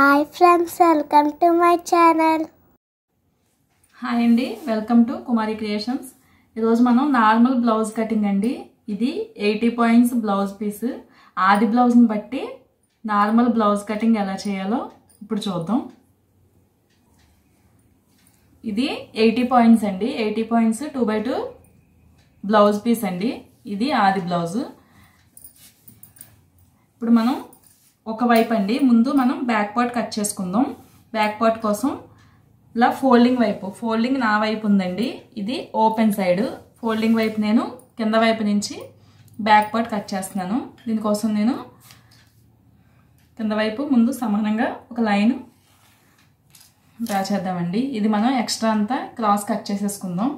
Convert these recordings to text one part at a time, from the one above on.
Hi friends welcome to my channel. Hi అండి welcome to Kumari creations. ఈరోజు మనం normal blouse cutting అండి. ఇది ఎయిటీ పాయింట్స్ బ్లౌజ్ పీస్. ఆది బ్లౌజ్ని బట్టి నార్మల్ బ్లౌజ్ కటింగ్ ఎలా చేయాలో ఇప్పుడు చూద్దాం. ఇది ఎయిటీ పాయింట్స్ అండి. Eighty points two by two blouse piece అండి. ఇది ఆది బ్లౌజ్. ఇప్పుడు మనం ఒక వైపు అండి ముందు మనం బ్యాక్ పార్ట్ కట్ చేసుకుందాం. బ్యాక్ పార్ట్ కోసం ఇలా ఫోల్డింగ్ వైపు ఫోల్డింగ్ నా వైపు ఉందండి. ఇది ఓపెన్ సైడ్ ఫోల్డింగ్ వైపు నేను కింద వైపు నుంచి బ్యాక్ పార్ట్ కట్ చేస్తున్నాను. దీనికోసం నేను కింద వైపు ముందు సమానంగా ఒక లైన్ డ్రా చేద్దామండి. ఇది మనం ఎక్స్ట్రా అంతా క్రాస్ కట్ చేసేసుకుందాం.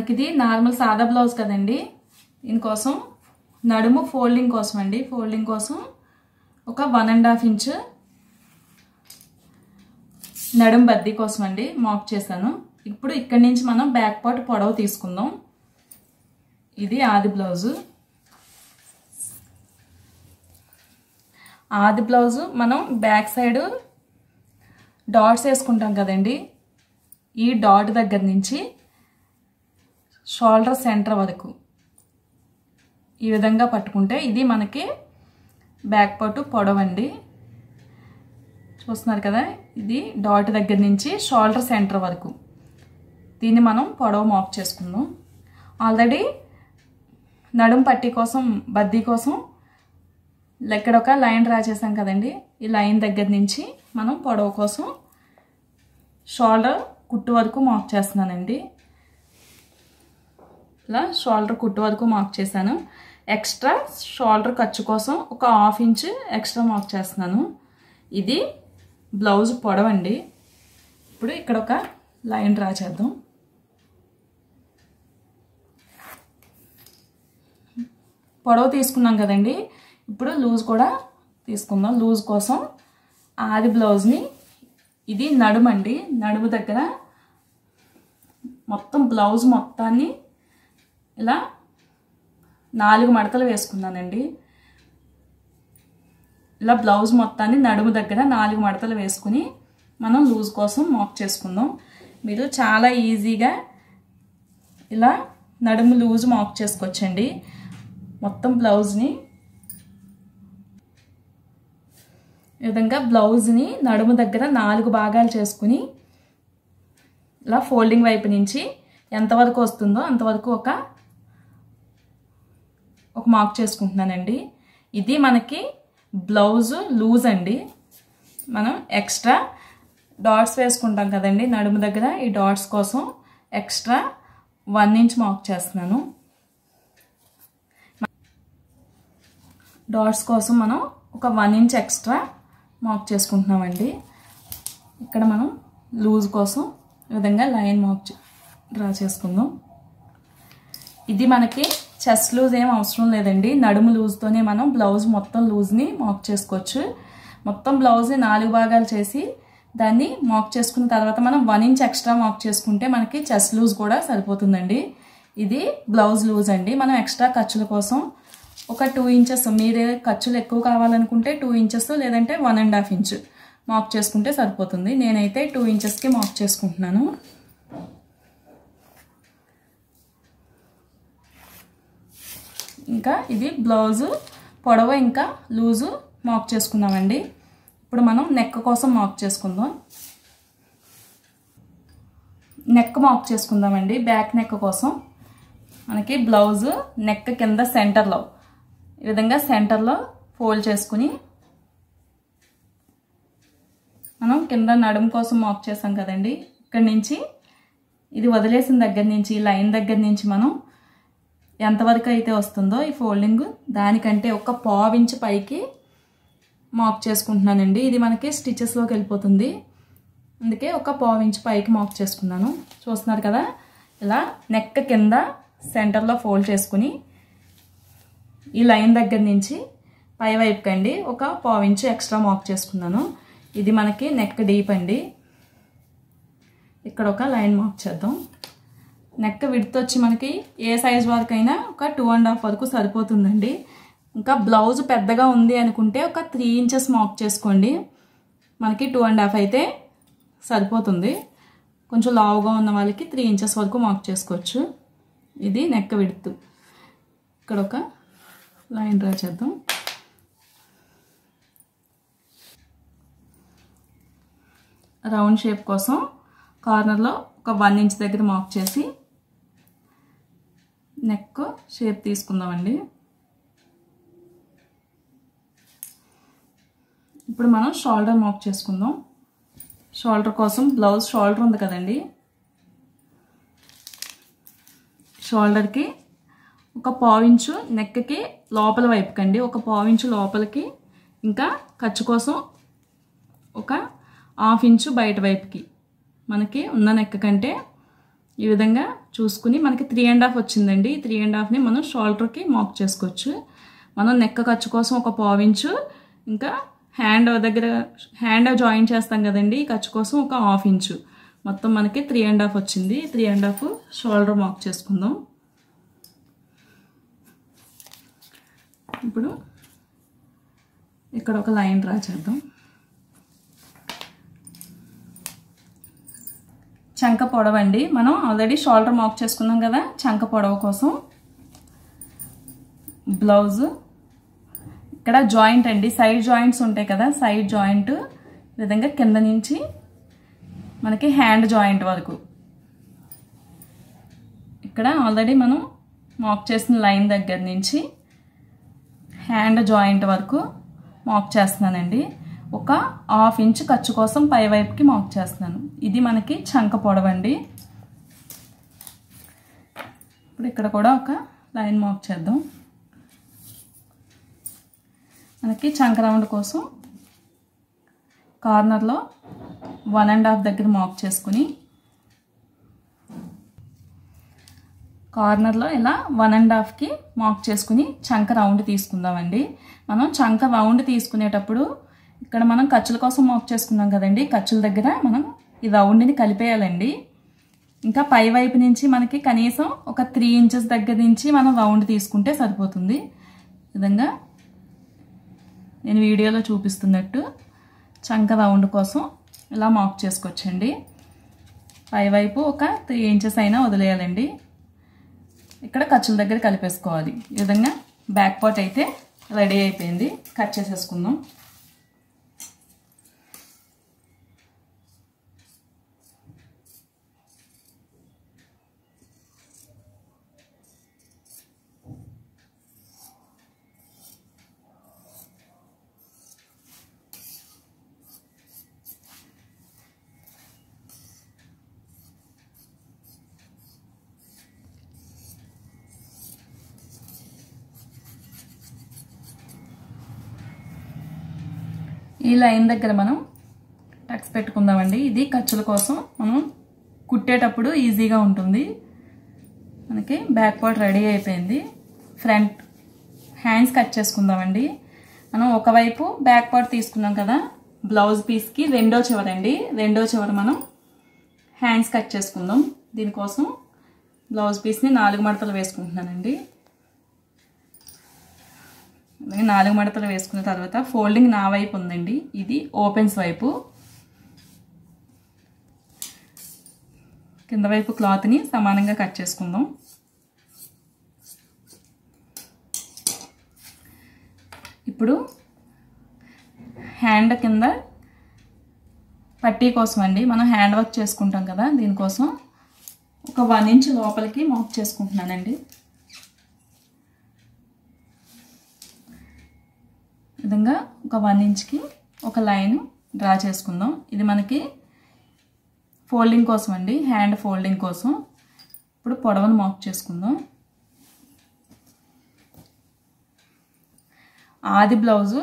మనకి ఇది నార్మల్ సాదా బ్లౌజ్ కదండి. దీనికోసం నడుము ఫోల్డింగ్ కోసం అండి. ఫోల్డింగ్ కోసం ఒక వన్ అండ్ హాఫ్ ఇంచ్ నడుము బద్దీ కోసం అండి మాక్ చేశాను. ఇప్పుడు ఇక్కడి నుంచి మనం బ్యాక్ పార్ట్ పొడవు తీసుకుందాం. ఇది ఆది బ్లౌజు. ఆది బ్లౌజు మనం బ్యాక్ సైడ్ డాట్స్ వేసుకుంటాం కదండి. ఈ డాట్ దగ్గర నుంచి షోల్డర్ సెంటర్ వరకు. ఈ విధంగా పట్టుకుంటే ఇది మనకి బ్యాక్ పట్టు పొడవండి. చూస్తున్నారు కదా ఇది డాట్ దగ్గర నుంచి షోల్డర్ సెంటర్ వరకు. దీన్ని మనం పొడవు మాక్ చేసుకుందాం. ఆల్రెడీ నడుం పట్టి కోసం బద్దీ కోసం ఇక్కడ ఒక లైన్ డ్రా చేసాం కదండి. ఈ లైన్ దగ్గర నుంచి మనం పొడవు కోసం షోల్డర్ కుట్టు వరకు మాక్ చేస్తున్నానండి. ఇలా షోల్డర్ కుట్టు వరకు మార్క్ చేశాను. ఎక్స్ట్రా షోల్డర్ ఖర్చు కోసం ఒక హాఫ్ ఇంచ్ ఎక్స్ట్రా మార్క్ చేస్తున్నాను. ఇది బ్లౌజ్ పొడవండి. ఇప్పుడు ఇక్కడ ఒక లైన్ డ్రా చేద్దాం. పొడవు తీసుకున్నాం కదండి. ఇప్పుడు లూజ్ కూడా తీసుకుందాం. లూజ్ కోసం ఆది బ్లౌజ్ని ఇది నడుమండి. నడుము దగ్గర మొత్తం బ్లౌజ్ మొత్తాన్ని ఇలా నాలుగు మడతలు వేసుకున్నానండి. ఇలా బ్లౌజ్ మొత్తాన్ని నడుము దగ్గర నాలుగు మడతలు వేసుకుని మనం లూజ్ కోసం మాక్ చేసుకుందాం. మీరు చాలా ఈజీగా ఇలా నడుము లూజ్ మాక్ చేసుకోవచ్చండి. మొత్తం బ్లౌజ్ని ఈ విధంగా బ్లౌజ్ని నడుము దగ్గర నాలుగు భాగాలు చేసుకుని ఇలా ఫోల్డింగ్ వైపు నుంచి ఎంతవరకు వస్తుందో అంతవరకు ఒక ఒక మార్క్ చేసుకుంటున్నానండి. ఇది మనకి బ్లౌజ్ లూజ్ అండి. మనం ఎక్స్ట్రా డాట్స్ వేసుకుంటాం కదండి నడుము దగ్గర ఈ డాట్స్ కోసం ఎక్స్ట్రా వన్ ఇంచ్ మార్క్ చేస్తున్నాను. డాట్స్ కోసం మనం ఒక వన్ ఇంచ్ ఎక్స్ట్రా మార్క్ చేసుకుంటున్నామండి. ఇక్కడ మనం లూజ్ కోసం ఈ విధంగా లైన్ మార్క్ డ్రా చేసుకుందాం. ఇది మనకి చెస్ట్ లూజ్ ఏం అవసరం లేదండి. నడుము లూజ్తోనే మనం బ్లౌజ్ మొత్తం లూజ్ని మాక్ చేసుకోవచ్చు. మొత్తం బ్లౌజ్ని నాలుగు భాగాలు చేసి దాన్ని మాక్ చేసుకున్న తర్వాత మనం వన్ ఇంచ్ ఎక్స్ట్రా మాక్ చేసుకుంటే మనకి చెస్ట్ లూజ్ కూడా సరిపోతుందండి. ఇది బ్లౌజ్ లూజ్ అండి. మనం ఎక్స్ట్రా ఖర్చుల కోసం ఒక టూ ఇంచెస్ మీరు ఖర్చులు ఎక్కువ కావాలనుకుంటే టూ ఇంచెస్ లేదంటే one and half inch mark చేసుకుంటే సరిపోతుంది. నేనైతే టూ ఇంచెస్కి మాక్ చేసుకుంటున్నాను. ఇంకా ఇది బ్లౌజు పొడవ ఇంకా లూజు మాక్ చేసుకుందామండి. ఇప్పుడు మనం నెక్ కోసం మాక్ చేసుకుందాం. నెక్ మాక్ చేసుకుందామండి బ్యాక్ నెక్ కోసం. మనకి బ్లౌజు నెక్ కింద సెంటర్లో ఈ విధంగా సెంటర్లో ఫోల్డ్ చేసుకుని మనం కింద నడుము కోసం మాక్ చేసాం కదండి. ఇక్కడి నుంచి ఇది వదిలేసిన దగ్గర నుంచి లైన్ దగ్గర నుంచి మనం ఎంతవరకు అయితే వస్తుందో ఈ ఫోల్డింగ్ దానికంటే ఒక పావించి పైకి మాక్ చేసుకుంటున్నానండి. ఇది మనకి స్టిచెస్లోకి వెళ్ళిపోతుంది. అందుకే ఒక పావించి పైకి మాక్ చేసుకున్నాను. చూస్తున్నారు కదా? ఇలా నెక్ కింద సెంటర్లో ఫోల్డ్ చేసుకుని ఈ లైన్ దగ్గర నుంచి పై వైపుకి అండి ఒక పావించి ఎక్స్ట్రా మాక్ చేసుకున్నాను. ఇది మనకి నెక్ డీప్ అండి. ఇక్కడ ఒక లైన్ మార్క్ చేద్దాం. నెక్ విడ్త్ వచ్చి మనకి ఏ సైజ్ వరకైనా ఒక టూ అండ్ హాఫ్ వరకు సరిపోతుందండి. ఇంకా బ్లౌజ్ పెద్దగా ఉంది అనుకుంటే ఒక త్రీ ఇంచెస్ మాక్ చేసుకోండి. మనకి టూ అండ్ హాఫ్ అయితే సరిపోతుంది. కొంచెం లావుగా ఉన్న వాళ్ళకి త్రీ ఇంచెస్ వరకు మాక్ చేసుకోవచ్చు. ఇది నెక్ విడుతు ఇక్కడ ఒక లైన్ డ్రా చేద్దాం. రౌండ్ షేప్ కోసం కార్నర్లో ఒక వన్ ఇంచ్ దగ్గర మాక్ చేసి నెక్ షేప్ తీసుకుందామండి. ఇప్పుడు మనం షోల్డర్ మాక్ చేసుకుందాం. షోల్డర్ కోసం బ్లౌజ్ షోల్డర్ ఉంది కదండి. షోల్డర్కి ఒక పావించు నెక్కి లోపల వైపుకండి. ఒక పావించు లోపలికి ఇంకా ఖర్చు కోసం ఒక హాఫ్ ఇంచు బయట వైపుకి మనకి ఉన్న నెక్క కంటే ఈ విధంగా చూసుకుని మనకి త్రీ అండ్ హాఫ్ వచ్చిందండి. త్రీ అండ్ హాఫ్ని మనం షోల్డర్కి మాక్ చేసుకోవచ్చు. మనం నెక్క ఖర్చు కోసం ఒక పావించు ఇంకా హ్యాండ్ దగ్గర హ్యాండ్ జాయిన్ చేస్తాం కదండి ఖర్చు కోసం ఒక హాఫ్ ఇంచు. మొత్తం మనకి త్రీ అండ్ హాఫ్ వచ్చింది. Three and half shoulder mark చేసుకుందాం. ఇప్పుడు ఇక్కడ ఒక లైన్ డ్రా చేద్దాం. చంక పొడవ అండి మనం ఆల్రెడీ షోల్డర్ మార్క్ చేసుకున్నాం కదా చంక పొడవ కోసం. బ్లౌజ్ ఇక్కడ జాయింట్ అండి. సైడ్ జాయింట్స్ ఉంటాయి కదా సైడ్ జాయింట్ విధంగా కింద నుంచి మనకి హ్యాండ్ జాయింట్ వరకు. ఇక్కడ ఆల్రెడీ మనం మాక్ చేసిన లైన్ దగ్గర నుంచి హ్యాండ్ జాయింట్ వరకు మాక్ చేస్తున్నానండి. ఒక హాఫ్ ఇంచ్ ఖర్చు కోసం పై వైపుకి మాక్ చేస్తున్నాను. ఇది మనకి చంక పొడవండి. ఇప్పుడు ఇక్కడ కూడా ఒక లైన్ మార్క్ చేద్దాం. మనకి చంక రౌండ్ కోసం కార్నర్లో వన్ అండ్ హాఫ్ దగ్గర మాక్ చేసుకుని కార్నర్లో ఇలా వన్ అండ్ హాఫ్కి మాక్ చేసుకుని చంక రౌండ్ తీసుకుందామండి. మనం చంక రౌండ్ తీసుకునేటప్పుడు ఇక్కడ మనం ఖర్చుల కోసం మాక్ చేసుకున్నాం కదండి. ఖర్చుల దగ్గర మనం ఈ రౌండ్ని కలిపేయాలండి. ఇంకా పై వైపు నుంచి మనకి కనీసం ఒక త్రీ ఇంచెస్ దగ్గర నుంచి మనం రౌండ్ తీసుకుంటే సరిపోతుంది. విధంగా నేను వీడియోలో చూపిస్తున్నట్టు చంక రౌండ్ కోసం ఇలా మాక్ చేసుకోవచ్చండి. పైవైపు ఒక త్రీ ఇంచెస్ అయినా వదిలేయాలండి. ఇక్కడ ఖర్చుల దగ్గర కలిపేసుకోవాలి. ఈ విధంగా బ్యాక్ పార్ట్ అయితే రెడీ అయిపోయింది. కట్ చేసేసుకుందాం. ఈ లైన్ దగ్గర మనం టక్స్ పెట్టుకుందామండి. ఇది ఖర్చుల కోసం మనం కుట్టేటప్పుడు ఈజీగా ఉంటుంది. మనకి బ్యాక్ పార్ట్ రెడీ అయిపోయింది. ఫ్రంట్ హ్యాండ్స్ కట్ చేసుకుందామండి. మనం ఒకవైపు బ్యాక్ పార్ట్ తీసుకున్నాం కదా బ్లౌజ్ పీస్కి రెండో చివరండి. రెండో చివర మనం హ్యాండ్స్ కట్ చేసుకుందాం. దీనికోసం బ్లౌజ్ పీస్ని నాలుగు మడతలు వేసుకుంటున్నానండి. నాలుగు మడతలు వేసుకున్న తర్వాత ఫోల్డింగ్ నా వైపు ఉందండి. ఇది ఓపెన్స్ వైపు. కింద వైపు క్లాత్ని సమానంగా కట్ చేసుకుందాం. ఇప్పుడు హ్యాండ్ కింద పట్టీ కోసం అండి. మనం హ్యాండ్ వర్క్ చేసుకుంటాం కదా దీనికోసం. ఒక వన్ ఇంచ్ లోపలికి మాక్ చేసుకుంటున్నానండి. విధంగా ఒక వన్ ఇంచ్కి ఒక లైన్ డ్రా చేసుకుందాం. ఇది మనకి ఫోల్డింగ్ కోసం అండి. హ్యాండ్ ఫోల్డింగ్ కోసం. ఇప్పుడు పొడవను మాక్ చేసుకుందాం. ఆది బ్లౌజు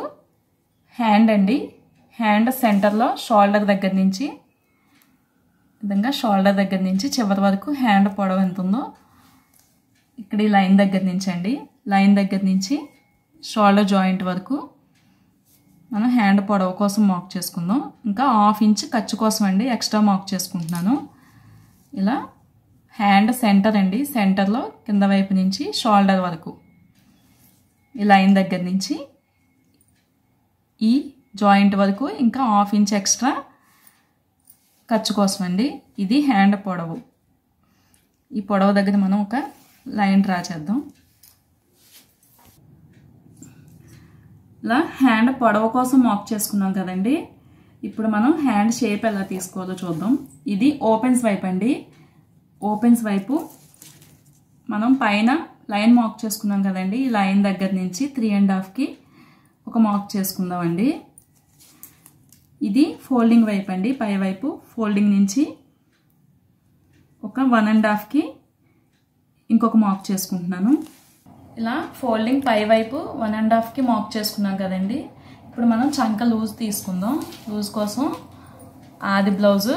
హ్యాండ్ అండి. హ్యాండ్ సెంటర్లో షోల్డర్ దగ్గర నుంచి విధంగా షోల్డర్ దగ్గర నుంచి చివరి వరకు హ్యాండ్ పొడవు ఎంత ఉందో ఇక్కడ ఈ లైన్ దగ్గర నుంచి అండి. లైన్ దగ్గర నుంచి షోల్డర్ జాయింట్ వరకు మనం హ్యాండ్ పొడవు కోసం మాక్ చేసుకుందాం. ఇంకా హాఫ్ ఇంచ్ ఖర్చు కోసం అండి ఎక్స్ట్రా మాక్ చేసుకుంటున్నాను. ఇలా హ్యాండ్ సెంటర్ అండి సెంటర్లో కింద వైపు నుంచి షోల్డర్ వరకు. ఈ లైన్ దగ్గర నుంచి ఈ జాయింట్ వరకు ఇంకా హాఫ్ ఇంచ్ ఎక్స్ట్రా ఖర్చు కోసం అండి. ఇది హ్యాండ్ పొడవు. ఈ పొడవు దగ్గర మనం ఒక లైన్ డ్రా చేద్దాం. ఇలా హ్యాండ్ పొడవ కోసం మాక్ చేసుకున్నాం కదండి. ఇప్పుడు మనం హ్యాండ్ షేప్ ఎలా తీసుకోవాలో చూద్దాం. ఇది ఓపెన్స్ వైపు అండి. ఓపెన్స్ వైపు మనం పైన లైన్ మాక్ చేసుకున్నాం కదండి. ఈ లైన్ దగ్గర నుంచి త్రీ అండ్ హాఫ్కి ఒక మాక్ చేసుకుందామండి ఇది ఫోల్డింగ్ వైపు అండి. పై వైపు ఫోల్డింగ్ నుంచి ఒక వన్ అండ్ హాఫ్కి ఇంకొక మాక్ చేసుకుంటున్నాను. ఇలా ఫోల్డింగ్ పై వైపు వన్ అండ్ హాఫ్కి మాక్ చేసుకున్నాం కదండి. ఇప్పుడు మనం చంక లూజ్ తీసుకుందాం. లూజ్ కోసం ఆది బ్లౌజు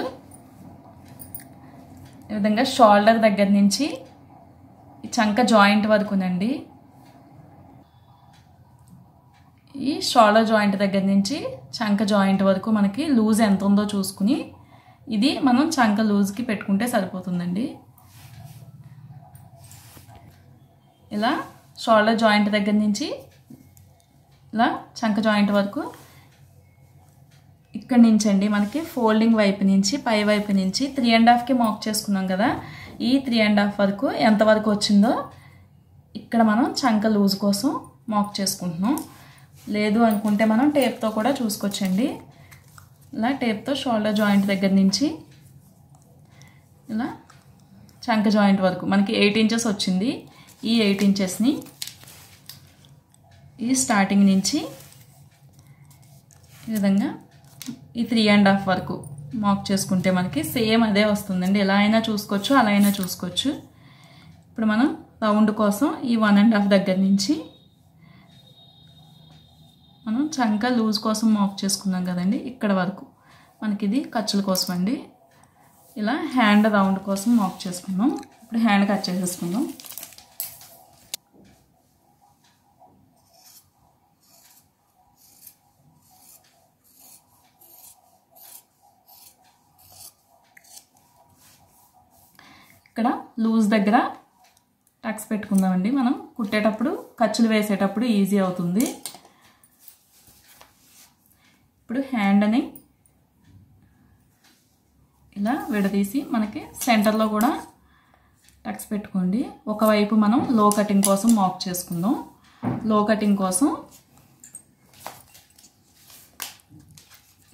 ఈ విధంగా షోల్డర్ దగ్గర నుంచి ఈ చంక జాయింట్ వరకునండి ఈ షోల్డర్ జాయింట్ దగ్గర నుంచి చంక జాయింట్ వరకు మనకి లూజ్ ఎంత ఉందో చూసుకుని ఇది మనం చంక లూజ్కి పెట్టుకుంటే సరిపోతుందండి. ఇలా షోల్డర్ జాయింట్ దగ్గర నుంచి ఇలా చంక జాయింట్ వరకు ఇక్కడ నుంచి అండి మనకి ఫోల్డింగ్ వైపు నుంచి పై వైపు నుంచి త్రీ అండ్ హాఫ్కి మాక్ చేసుకున్నాం కదా. ఈ త్రీ అండ్ హాఫ్ వరకు ఎంతవరకు వచ్చిందో ఇక్కడ మనం చంక లూజ్ కోసం మాక్ చేసుకుంటున్నాం. లేదు అనుకుంటే మనం టేప్తో కూడా చూసుకోవచ్చండి. ఇలా టేప్తో షోల్డర్ జాయింట్ దగ్గర నుంచి ఇలా చంక జాయింట్ వరకు మనకి ఎయిట్ ఇంచెస్ వచ్చింది. ఈ ఎయిట్ ఇంచెస్ని ఈ స్టార్టింగ్ నుంచి ఈ విధంగా ఈ త్రీ అండ్ హాఫ్ వరకు మాక్ చేసుకుంటే మనకి సేమ్ అదే వస్తుందండి. ఎలా అయినా చూసుకోవచ్చు అలా అయినా చూసుకోవచ్చు. ఇప్పుడు మనం రౌండ్ కోసం ఈ వన్ అండ్ హాఫ్ దగ్గర నుంచి మనం చంక లూజ్ కోసం మాక్ చేసుకున్నాం కదండి ఇక్కడ వరకు. మనకి ఇది ఖర్చుల కోసం అండి. ఇలా హ్యాండ్ రౌండ్ కోసం మాక్ చేసుకున్నాం. ఇప్పుడు హ్యాండ్ కట్ చేసేసుకుందాం. ఇక్కడ లూజ్ దగ్గర టక్స్ పెట్టుకుందామండి మనం. కుట్టేటప్పుడు ఖర్చులు వేసేటప్పుడు ఈజీ అవుతుంది. ఇప్పుడు హ్యాండ్ని ఇలా విడదీసి మనకి సెంటర్లో కూడా టక్స్ పెట్టుకోండి. ఒకవైపు మనం లో కటింగ్ కోసం మాక్ చేసుకుందాం. లో కటింగ్ కోసం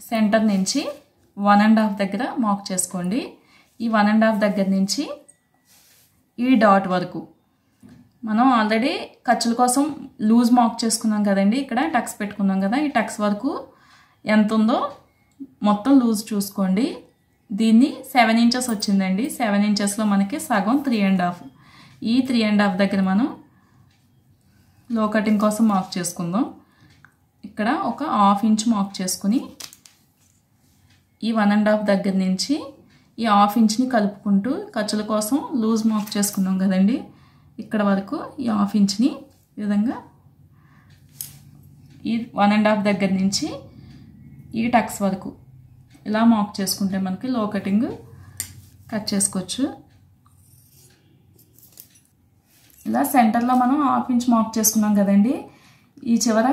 సెంటర్ నుంచి వన్ అండ్ హాఫ్ దగ్గర మాక్ చేసుకోండి. ఈ వన్ అండ్ హాఫ్ దగ్గర నుంచి ఈ డాట్ వరకు. మనం ఆల్రెడీ ఖర్చుల కోసం లూజ్ మాక్ చేసుకున్నాం కదండి ఇక్కడ టక్స్ పెట్టుకున్నాం కదా ఈ టక్స్ వరకు ఎంత ఉందో మొత్తం లూజ్ చూసుకోండి. దీన్ని సెవెన్ ఇంచెస్ వచ్చిందండి. సెవెన్ ఇంచెస్లో మనకి సగం త్రీ అండ్ హాఫ్ ఈ త్రీ అండ్ హాఫ్ దగ్గర మనం లో కటింగ్ కోసం మార్క్ చేసుకుందాం. ఇక్కడ ఒక హాఫ్ ఇంచ్ మాక్ చేసుకుని ఈ వన్ అండ్ హాఫ్ దగ్గర నుంచి ఈ హాఫ్ ఇంచ్ని కలుపుకుంటూ ఖర్చుల కోసం లూజ్ మార్క్ చేసుకున్నాం కదండి. ఇక్కడ వరకు ఈ హాఫ్ ఇంచ్ని ఈ విధంగా ఈ వన్ అండ్ హాఫ్ దగ్గర నుంచి ఈ టక్స్ వరకు ఇలా మార్క్ చేసుకుంటే మనకి లో కటింగ్ కట్ చేసుకోవచ్చు. ఇలా సెంటర్లో మనం హాఫ్ ఇంచ్ మార్క్ చేసుకున్నాం కదండి. ఈ చివర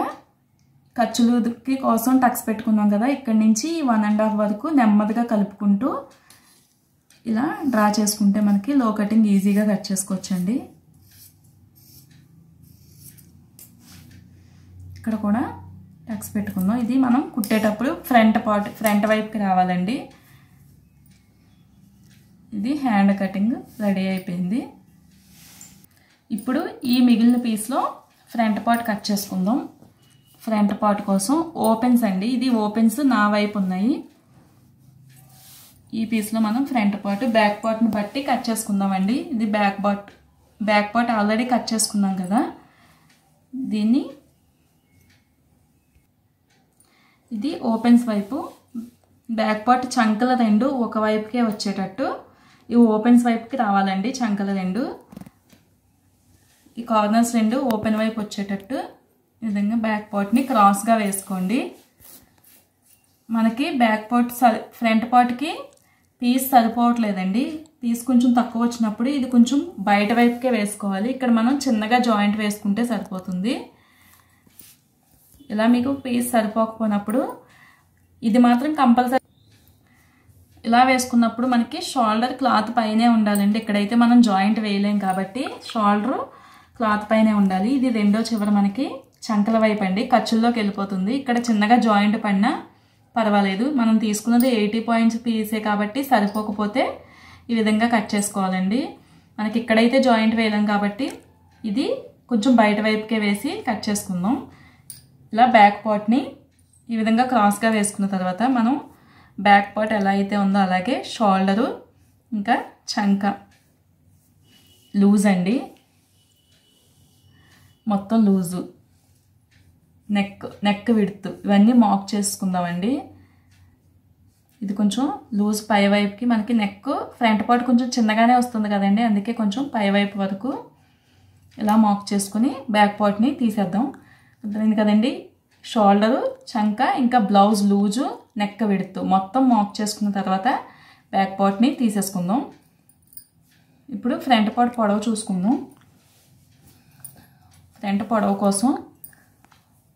ఖర్చులకి కోసం టక్స్ పెట్టుకున్నాం కదా. ఇక్కడి నుంచి వన్ అండ్ హాఫ్ వరకు నెమ్మదిగా కలుపుకుంటూ ఇలా డ్రా చేసుకుంటే మనకి లో కటింగ్ ఈజీగా కట్ చేసుకోవచ్చండి. ఇక్కడ కూడా టక్స్ పెట్టుకుందాం. ఇది మనం కుట్టేటప్పుడు ఫ్రంట్ పార్ట్ ఫ్రంట్ వైపుకి రావాలండి. ఇది హ్యాండ్ కటింగ్ రెడీ అయిపోయింది. ఇప్పుడు ఈ మిగిలిన పీస్లో ఫ్రంట్ పార్ట్ కట్ చేసుకుందాం. ఫ్రంట్ పార్ట్ కోసం ఓపెన్స్ అండి. ఇది ఓపెన్స్ నా వైపు ఉన్నాయి. ఈ పీస్లో మనం ఫ్రంట్ పార్ట్ బ్యాక్ పార్ట్ని బట్టి కట్ చేసుకుందామండి. ఇది back part back part already cut చేసుకున్నాం కదా. దీన్ని ఇది ఓపెన్స్ వైపు బ్యాక్ పార్ట్ చంకల రెండు ఒక వైపుకే వచ్చేటట్టు ఈ ఓపెన్స్ వైపుకి రావాలండి చంకల రెండు. ఈ కార్నర్స్ రెండు ఓపెన్ వైపు వచ్చేటట్టు ఈ విధంగా బ్యాక్ పార్ట్ని క్రాస్గా వేసుకోండి. మనకి బ్యాక్ పార్ట్ ఫ్రంట్ పార్ట్కి పీస్ సరిపోవట్లేదండి. పీస్ కొంచెం తక్కువ వచ్చినప్పుడు ఇది కొంచెం బయట వైపుకే వేసుకోవాలి. ఇక్కడ మనం చిన్నగా జాయింట్ వేసుకుంటే సరిపోతుంది. ఇలా మీకు పీస్ సరిపోకపోయినప్పుడు ఇది మాత్రం కంపల్సరీ ఇలా వేసుకున్నప్పుడు మనకి షోల్డర్ క్లాత్ పైనే ఉండాలండి. ఇక్కడైతే మనం జాయింట్ వేయలేం కాబట్టి షోల్డర్ క్లాత్ పైనే ఉండాలి. ఇది రెండో చివర మనకి చంకల వైపు అండి. ఖర్చుల్లోకి వెళ్ళిపోతుంది. ఇక్కడ చిన్నగా జాయింట్ పడినా పర్వాలేదు. మనం తీసుకున్నది ఎయిటీ పాయింట్స్ పీసే కాబట్టి సరిపోకపోతే ఈ విధంగా కట్ చేసుకోవాలండి. మనకి ఇక్కడైతే జాయింట్ వేయలేం కాబట్టి ఇది కొంచెం బయట వైపుకే వేసి కట్ చేసుకుందాం. ఇలా బ్యాక్ పార్ట్ని ఈ విధంగా క్రాస్గా వేసుకున్న తర్వాత మనం బ్యాక్ పార్ట్ ఎలా అయితే ఉందో అలాగే షోల్డరు ఇంకా చంక లూజ్ అండి. మొత్తం లూజు నెక్ నెక్ విడుతు ఇవన్నీ మాక్ చేసుకుందామండి. ఇది కొంచెం లూజ్ పై వైపుకి మనకి నెక్ ఫ్రంట్ పార్ట్ కొంచెం చిన్నగానే వస్తుంది కదండి. అందుకే కొంచెం పై వైపు వరకు ఇలా మాక్ చేసుకుని బ్యాక్ పార్ట్ని తీసేద్దాం. అర్థమైంది కదండి? షోల్డరు చంక ఇంకా బ్లౌజ్ లూజు నెక్ విడుతు మొత్తం మాక్ చేసుకున్న తర్వాత బ్యాక్ పార్ట్ని తీసేసుకుందాం. ఇప్పుడు ఫ్రంట్ పార్ట్ పొడవు చూసుకుందాం. ఫ్రంట్ పొడవు కోసం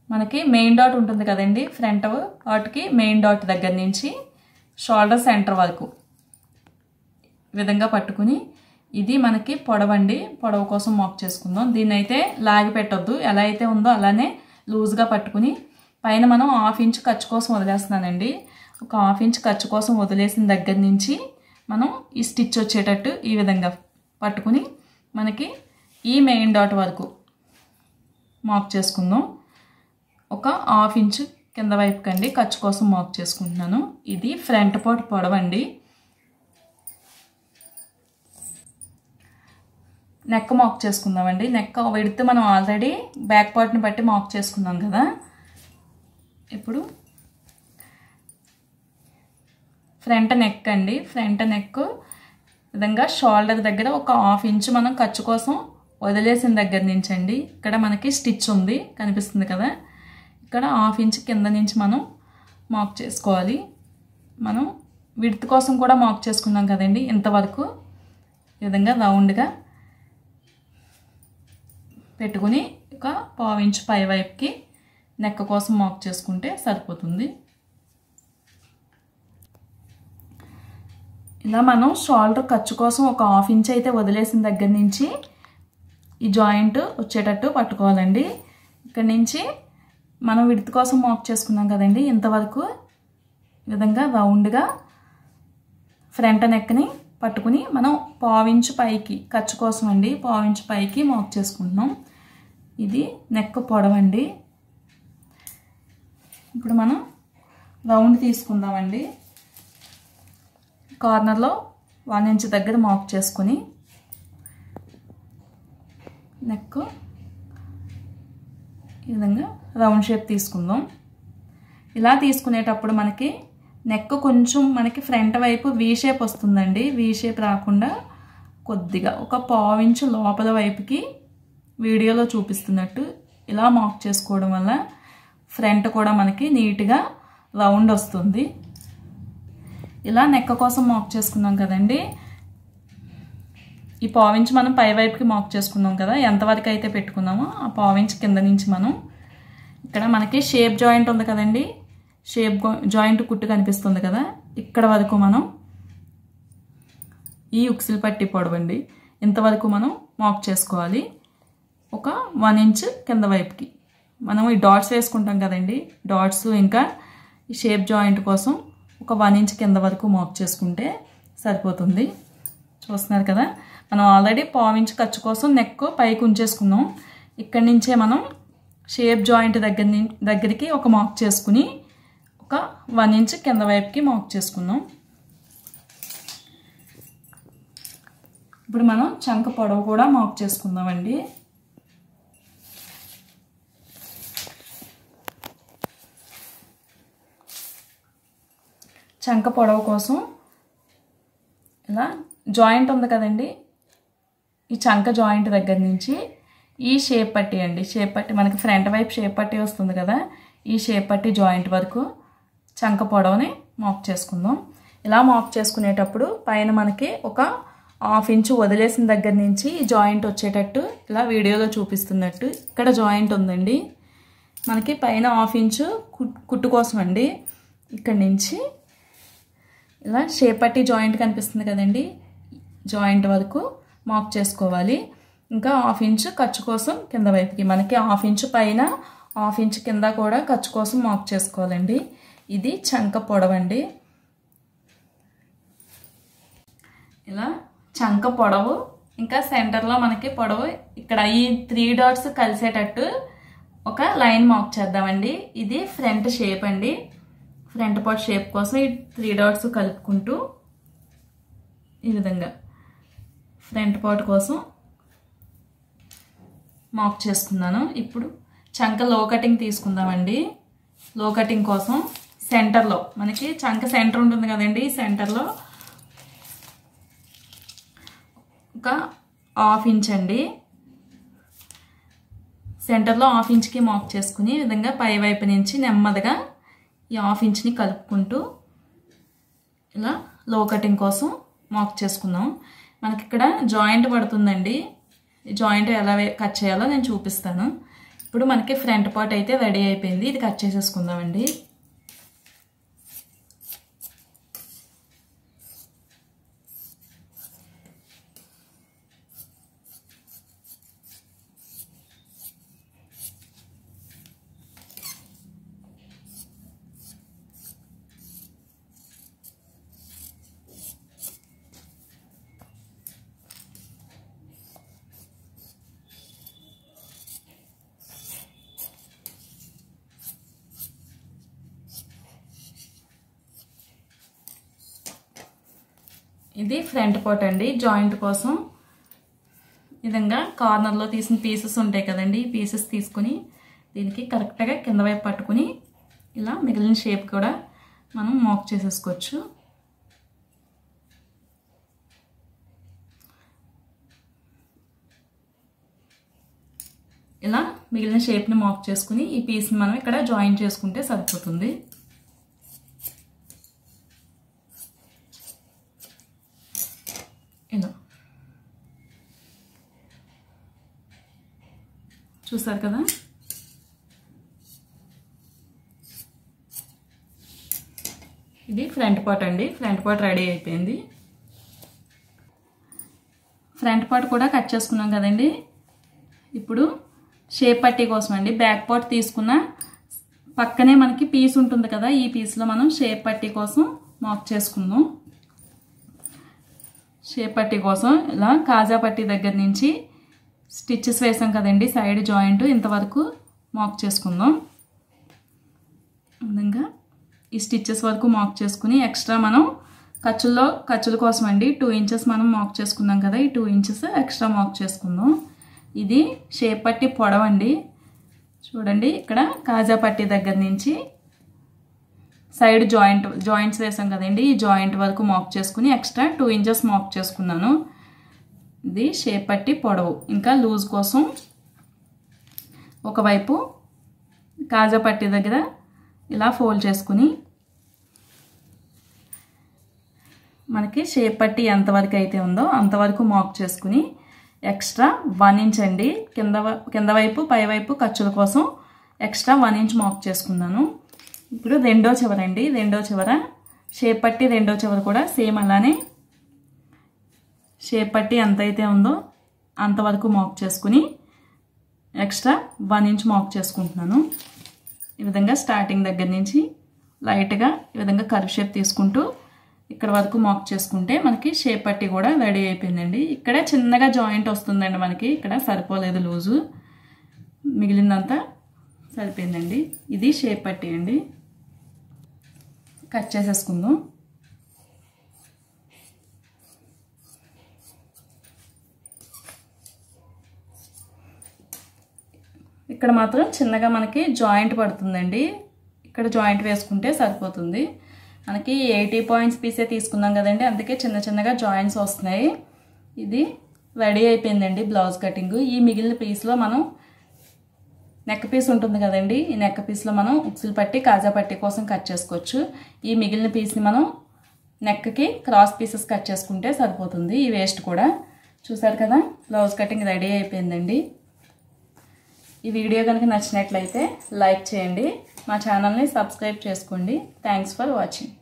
మనకి మెయిన్ డాట్ ఉంటుంది కదండి ఫ్రంట్ వాటికి మెయిన్ డాట్ దగ్గర నుంచి షోల్డర్ సెంటర్ వరకు విధంగా పట్టుకుని ఇది మనకి పొడవండి పొడవు కోసం మాక్ చేసుకుందాం. దీన్ని అయితే లాగి పెట్టొద్దు. ఎలా అయితే ఉందో అలానే లూజ్గా పట్టుకుని పైన మనం హాఫ్ ఇంచ్ ఖర్చు కోసం వదిలేస్తున్నానండి. ఒక హాఫ్ ఇంచ్ ఖర్చు కోసం వదిలేసిన దగ్గర నుంచి మనం ఈ స్టిచ్ వచ్చేటట్టు ఈ విధంగా పట్టుకుని మనకి ఈ మెయిన్ డాట్ వరకు మాక్ చేసుకుందాం. ఒక హాఫ్ ఇంచ్ కింద వైపు కండి ఖర్చు కోసం మాక్ చేసుకుంటున్నాను. ఇది ఫ్రంట్ పార్ట్ పొడవండి. నెక్ మాక్ చేసుకుందామండి. నెక్ విడితే మనం ఆల్రెడీ బ్యాక్ పార్ట్ని బట్టి మాక్ చేసుకున్నాం కదా. ఇప్పుడు ఫ్రంట్ నెక్ అండి. ఫ్రంట్ నెక్ విధంగా షోల్డర్ దగ్గర ఒక హాఫ్ ఇంచ్ మనం ఖర్చు కోసం వదిలేసిన దగ్గర నుంచి అండి ఇక్కడ మనకి స్టిచ్ ఉంది కనిపిస్తుంది కదా. ఇక్కడ హాఫ్ ఇంచ్ కింద నుంచి మనం మార్క్ చేసుకోవాలి. మనం విడత్ కోసం కూడా మార్క్ చేసుకున్నాం కదండి ఇంతవరకు. ఈ విధంగా రౌండ్గా పెట్టుకుని ఒక పావు ఇంచ్ పై వైపుకి నెక్క కోసం మార్క్ చేసుకుంటే సరిపోతుంది. ఇలా మనం షోల్డర్ ఖర్చు కోసం ఒక హాఫ్ ఇంచ్ అయితే వదిలేసిన దగ్గర నుంచి ఈ జాయింట్ వచ్చేటట్టు పట్టుకోవాలండి. ఇక్కడ నుంచి మనం విడత కోసం మాక్ చేసుకున్నాం కదండి ఇంతవరకు ఈ విధంగా రౌండ్గా ఫ్రంట్ నెక్ని పట్టుకుని మనం పావించు పైకి ఖర్చు కోసం అండి పావించు పైకి మాక్ చేసుకుంటున్నాం. ఇది నెక్ పొడవండి. ఇప్పుడు మనం రౌండ్ తీసుకుందామండి. కార్నర్లో వన్ ఇంచ్ దగ్గర మాక్ చేసుకుని నెక్ ఈ విధంగా రౌండ్ షేప్ తీసుకుందాం. ఇలా తీసుకునేటప్పుడు మనకి నెక్ కొంచెం మనకి ఫ్రంట్ వైపు వీ షేప్ వస్తుందండి. వీ షేప్ రాకుండా కొద్దిగా ఒక పావించు లోపల వైపుకి వీడియోలో చూపిస్తున్నట్టు ఇలా మాక్ చేసుకోవడం వల్ల ఫ్రంట్ కూడా మనకి నీట్గా రౌండ్ వస్తుంది. ఇలా నెక్క కోసం మాక్ చేసుకున్నాం కదండి. ఈ పావించి మనం పై వైపుకి మాక్ చేసుకున్నాం కదా ఎంతవరకు అయితే పెట్టుకున్నామో ఆ పావించి కింద నుంచి మనం ఇక్కడ మనకి షేప్ జాయింట్ ఉంది కదండి షేప్ జాయింట్ కుట్టు కనిపిస్తుంది కదా ఇక్కడ వరకు మనం ఈ ఉక్సిల్ పట్టి పొడవండి ఇంతవరకు మనం మాక్ చేసుకోవాలి ఒక వన్ ఇంచ్ కింద వైపుకి. మనం ఈ డాట్స్ వేసుకుంటాం కదండి డాట్స్ ఇంకా ఈ షేప్ జాయింట్ కోసం ఒక వన్ ఇంచ్ కింద వరకు మాక్ చేసుకుంటే సరిపోతుంది. చూస్తున్నారు కదా మనం ఆల్రెడీ పావించి ఖర్చు కోసం నెక్ పైకి ఉంచేసుకున్నాం ఇక్కడి నుంచే మనం షేప్ జాయింట్ దగ్గర దగ్గరికి ఒక మాక్ చేసుకుని ఒక వన్ ఇంచ్ కింద వైపుకి మాక్ చేసుకున్నాం ఇప్పుడు మనం చంక పొడవు కూడా మాక్ చేసుకుందామండి. చంక పొడవు కోసం ఇలా జాయింట్ ఉంది కదండి. ఈ చంక జాయింట్ దగ్గర నుంచి ఈ షేప్ పట్టి అండి. షేప్ పట్టి మనకి ఫ్రంట్ వైపు షేప్ పట్టి వస్తుంది కదా. ఈ షేప్ పట్టి జాయింట్ వరకు చంక పొడవని మాక్ చేసుకుందాం. ఇలా మాక్ చేసుకునేటప్పుడు పైన మనకి ఒక హాఫ్ ఇంచు వదిలేసిన దగ్గర నుంచి జాయింట్ వచ్చేటట్టు ఇలా వీడియోలో చూపిస్తున్నట్టు ఇక్కడ జాయింట్ ఉందండి. మనకి పైన హాఫ్ ఇంచు కుట్- కుట్టు కోసం అండి. ఇక్కడి నుంచి ఇలా షేపట్టి జాయింట్ కనిపిస్తుంది కదండి. జాయింట్ వరకు మార్క్ చేసుకోవాలి. ఇంకా హాఫ్ ఇంచు ఖర్చు కోసం కింద వైపుకి మనకి హాఫ్ ఇంచు పైన హాఫ్ ఇంచు కింద కూడా ఖర్చు కోసం మార్క్ చేసుకోవాలండి. ఇది చంక పొడవండి. ఇలా చంక పొడవు ఇంకా సెంటర్లో మనకి పొడవు ఇక్కడ ఈ త్రీ డాట్స్ కలిసేటట్టు ఒక లైన్ మార్క్ చేద్దామండి. ఇది ఫ్రంట్ షేప్ అండి. ఫ్రంట్ పార్ట్ షేప్ కోసం ఈ త్రీ డాట్స్ కలుపుకుంటూ ఈ విధంగా. ఫ్రంట్ పార్ట్ కోసం మార్క్ చేసుకున్నాను. ఇప్పుడు చంక లో కటింగ్ తీసుకుందామండి. లో కటింగ్ కోసం సెంటర్లో మనకి చంక సెంటర్ ఉంటుంది కదండి సెంటర్లో ఒక హాఫ్ ఇంచ్ అండి. సెంటర్లో హాఫ్ ఇంచ్కి మార్క్ చేసుకుని ఈ విధంగా పై వైపు నుంచి నెమ్మదిగా ఈ హాఫ్ ఇంచ్ని కలుపుకుంటూ ఇలా లో కటింగ్ కోసం మార్క్ చేసుకుందాం. మనకి ఇక్కడ జాయింట్ పడుతుందండి. జాయింట్ ఎలా కట్ చేయాలో నేను చూపిస్తాను. ఇప్పుడు మనకి ఫ్రంట్ పార్ట్ అయితే రెడీ అయిపోయింది. ఇది కట్ చేసేసుకుందామండి. ఇది ఫ్రంట్ పార్ట్ అండి జాయింట్ కోసం. విధంగా కార్నర్లో తీసిన పీసెస్ ఉంటాయి కదండి పీసెస్ తీసుకుని దీనికి కరెక్ట్గా కింద వైపు పట్టుకుని ఇలా మిగిలిన షేప్ కూడా మనం మోక్ చేసేసుకోవచ్చు. ఇలా మిగిలిన షేప్ని మాక్ చేసుకుని ఈ పీస్ని మనం ఇక్కడ జాయిన్ చేసుకుంటే సరిపోతుంది ఇలా చూసారు కదా? ఇది ఫ్రంట్ పార్ట్ అండి. ఫ్రంట్ పార్ట్ రెడీ అయిపోయింది. ఫ్రంట్ పార్ట్ కూడా కట్ చేసుకున్నాం కదండి. ఇప్పుడు షేప్ పట్టీ కోసం అండి. బ్యాక్ పార్ట్ తీసుకున్న పక్కనే మనకి పీస్ ఉంటుంది కదా ఈ పీస్లో మనం షేప్ పట్టీ కోసం మాక్ చేసుకుందాం. షేప్ పట్టీ కోసం ఇలా కాజా పట్టీ దగ్గర నుంచి స్టిచ్చెస్ వేసాం కదండి సైడ్ జాయింట్. ఇంతవరకు మాక్ చేసుకుందాం. విధంగా ఈ స్టిచ్చెస్ వరకు మాక్ చేసుకుని ఎక్స్ట్రా మనం ఖర్చుల్లో ఖర్చుల కోసం అండి టూ ఇంచెస్ మనం మాక్ చేసుకున్నాం కదా ఈ టూ ఇంచెస్ ఎక్స్ట్రా మాక్ చేసుకుందాం. ఇది షేప్ పట్టి పొడవండి చూడండి ఇక్కడ కాజా పట్టి దగ్గర నుంచి సైడ్ జాయింట్ జాయింట్స్ వేసాం కదండి ఈ జాయింట్ వరకు మాక్ చేసుకుని ఎక్స్ట్రా టూ ఇంచెస్ మాక్ చేసుకున్నాను. ఇది షేప్ పట్టి పొడవు. ఇంకా లూజ్ కోసం ఒకవైపు కాజా పట్టి దగ్గర ఇలా ఫోల్డ్ చేసుకుని మనకి షేప్ పట్టి ఎంతవరకు అయితే ఉందో అంతవరకు మాక్ చేసుకుని ఎక్స్ట్రా వన్ ఇంచ్ అండి. కింద కింద వైపు పై వైపు ఖర్చుల కోసం ఎక్స్ట్రా వన్ ఇంచ్ మాక్ చేసుకున్నాను. ఇప్పుడు రెండో చివర అండి. రెండో చివర. షేప్ పట్టి రెండో చివర కూడా సేమ్ అలానే షేప్ పట్టి ఎంత అయితే ఉందో అంతవరకు మాక్ చేసుకుని ఎక్స్ట్రా వన్ ఇంచ్ మాక్ చేసుకుంటున్నాను. ఈ విధంగా స్టార్టింగ్ దగ్గర నుంచి లైట్గా ఈ విధంగా కర్వ్ షేప్ తీసుకుంటూ ఇక్కడ వరకు మాక్ చేసుకుంటే మనకి షేప్ పట్టి కూడా రెడీ అయిపోయిందండి. ఇక్కడ చిన్నగా జాయింట్ వస్తుందండి మనకి. ఇక్కడ సరిపోలేదు లూజు. మిగిలిందంతా సరిపోయిందండి. ఇది షేప్ పట్టి అండి. కట్ చేసేసుకుందాం. ఇక్కడ మాత్రం చిన్నగా మనకి జాయింట్ పడుతుందండి. ఇక్కడ జాయింట్ వేసుకుంటే సరిపోతుంది. మనకి ఎయిటీ పాయింట్స్ పీసే తీసుకున్నాం కదండి. అందుకే చిన్న చిన్నగా జాయింట్స్ వస్తున్నాయి. ఇది రెడీ అయిపోయిందండి బ్లౌజ్ కటింగ్. ఈ మిగిలిన పీస్లో మనం నెక్ పీస్ ఉంటుంది కదండి. ఈ నెక్ పీస్లో మనం ఉక్సులు పట్టి కాజా పట్టి కోసం కట్ చేసుకోవచ్చు. ఈ మిగిలిన పీస్ని మనం నెక్కి క్రాస్ పీసెస్ కట్ చేసుకుంటే సరిపోతుంది. ఈ వేస్ట్ కూడా. చూసారు కదా? బ్లౌజ్ కటింగ్ రెడీ అయిపోయిందండి. ఈ వీడియో కనుక నచ్చినట్లయితే లైక్ చేయండి. మా ఛానల్ని సబ్స్క్రైబ్ చేసుకోండి. Thanks for watching